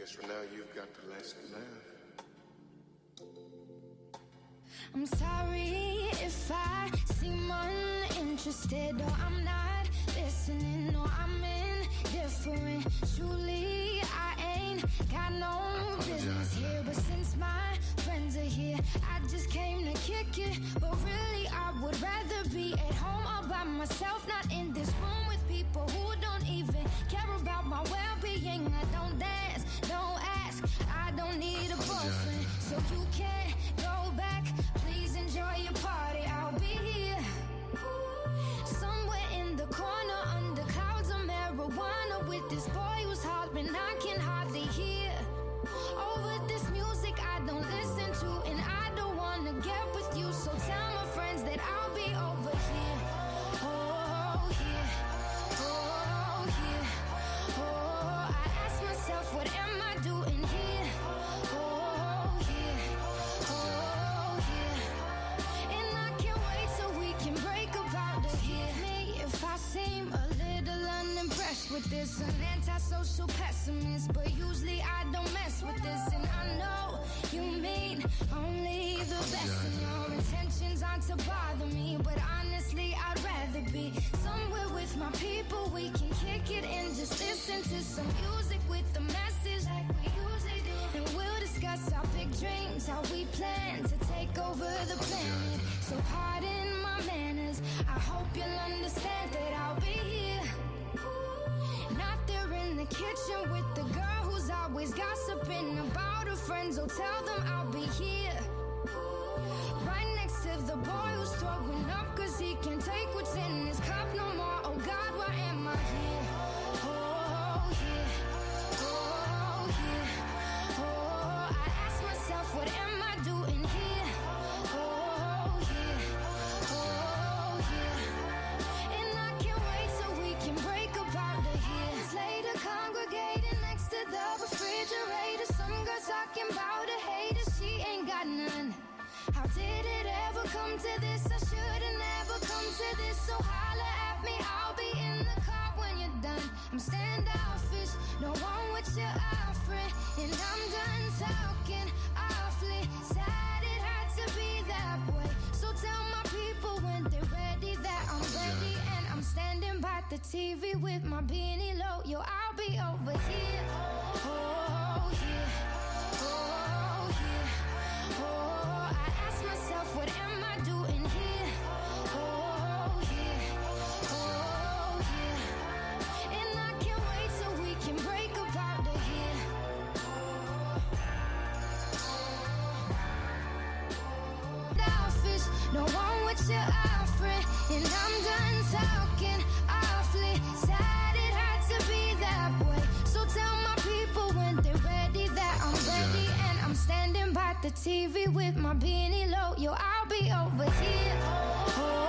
guess for now you've got the last laugh. I'm sorry if I seem uninterested or I'm not listening or I'm indifferent. Truly, I ain't got no business here. But since my friends are here, I just came to kick it. But really, I would rather be at home all by myself, not in this room with people who don't even care about my well being. I don't dance, this, an antisocial pessimist, but usually I don't mess with this, and I know you mean only the best, and your intentions aren't to bother me, but honestly, I'd rather be somewhere with my people. We can kick it and just listen to some music with the message like we usually do, and we'll discuss our big dreams, how we plan to take over the planet. So pardon my manners. I hope you'll understand that I'll be here. Kitchen with the girl who's always gossiping about her friends. Oh, tell them I'll be here. Come to this? I should've never come to this. So holler at me. I'll be in the car when you're done. I'm standoffish. No one with your offering. And I'm done talking awfully. Sad it had to be that way. So tell my people when they're ready that I'm ready. And I'm standing by the TV with my beanie low. Yo, I'll be over here. The TV with my beanie low. Yo, I'll be over here. Oh,